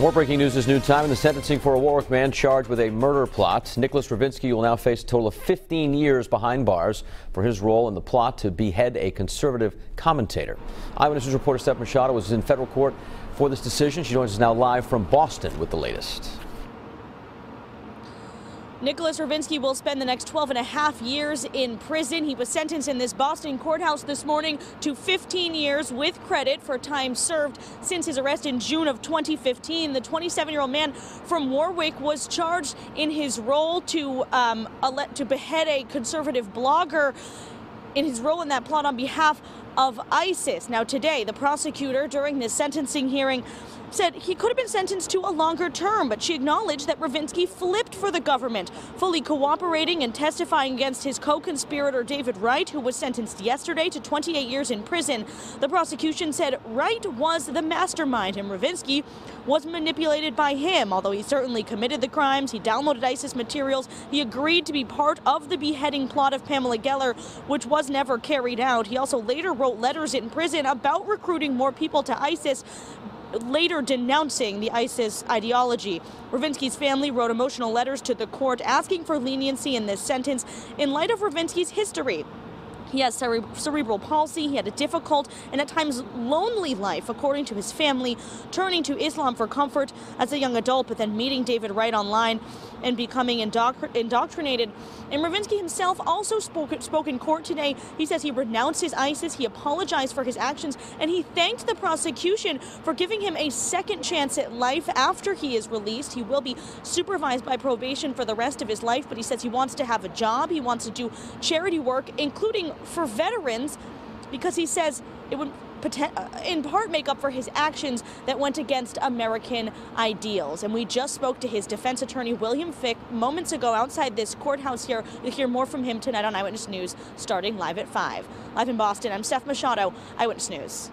More breaking news is noon time in the sentencing for a Warwick man charged with a murder plot. Nicholas Rovinski will now face a total of 15 years behind bars for his role in the plot to behead a conservative commentator. Eyewitness News reporter Steph Machado was in federal court for this decision. She joins us now live from Boston with the latest. Nicholas Rovinski will spend the next 12 and a half years in prison. He was sentenced in this Boston courthouse this morning to 15 years with credit for time served since his arrest in June of 2015. The 27-year-old man from Warwick was charged in his role to um, to behead a conservative blogger in his role in that plot on behalf of ISIS. Now, today, the prosecutor during this sentencing hearing said he could have been sentenced to a longer term, but she acknowledged that Rovinski flipped for the government, fully cooperating and testifying against his co-conspirator David Wright, who was sentenced yesterday to 28 years in prison. The prosecution said Wright was the mastermind and Rovinski was manipulated by him, although he certainly committed the crimes. He downloaded ISIS materials. He agreed to be part of the beheading plot of Pamela Geller, which was never carried out. He also later wrote letters in prison about recruiting more people to ISIS, later denouncing the ISIS ideology. Rovinski's family wrote emotional letters to the court asking for leniency in this sentence in light of Rovinski's history. He has cere cerebral palsy. He had a difficult and at times lonely life, according to his family, turning to Islam for comfort as a young adult, but then meeting David Wright online and becoming indoctr indoctrinated. And Rovinski himself also spoke, spoke in court today. He says he renounced his ISIS, he apologized for his actions, and he thanked the prosecution for giving him a second chance at life after he is released. He will be supervised by probation for the rest of his life, but he says he wants to have a job, he wants to do charity work, including for veterans because he says it would uh, in part make up for his actions that went against American ideals. And we just spoke to his defense attorney, William Fick, moments ago outside this courthouse here. You'll hear more from him tonight on Eyewitness News, starting live at 5. Live in Boston, I'm Steph Machado, Eyewitness News.